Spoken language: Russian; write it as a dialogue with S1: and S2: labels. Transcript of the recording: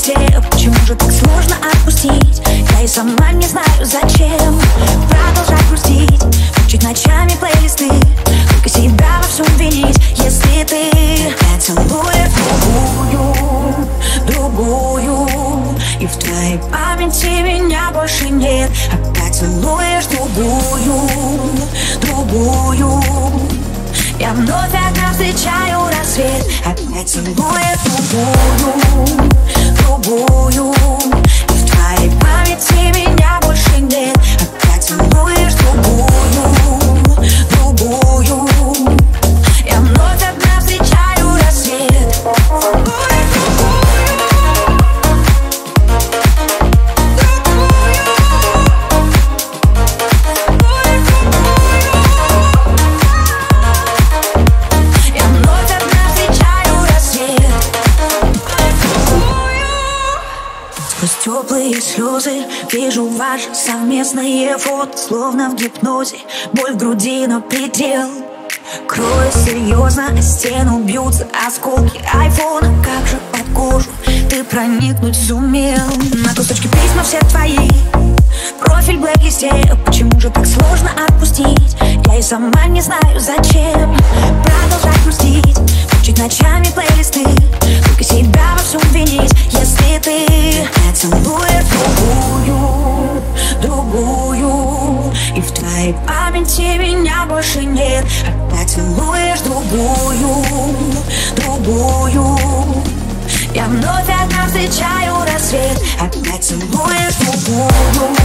S1: Блэк-листе Почему же так сложно отпустить? Я и сама не знаю зачем Продолжать грустить Включить ночами плейлисты Только себя во всем винить Если ты опять целуешь другую Другую И в твоей памяти меня больше нет Опять целуешь другую Другую я вновь одна встречаю рассвет Опять целует другую, другую Сквозь теплые слезы Вижу ваше совместное фото Словно в гипнозе. Боль в груди на предел Крою серьезно, о стену бьются осколки айфона. Как же под кожу ты проникнуть сумел? На кусочки письма все твои. Профиль блэк-листе. Почему же так сложно отпустить? Я и сама не знаю зачем. Продолжать грустить Включить ночами плейлисты. Только себя во всем винить Если ты целуешь другую Другую. И в твоей памяти меня больше нет. Опять другую Другую. Я вновь одна встречаю рассвет. Опять целуешь другую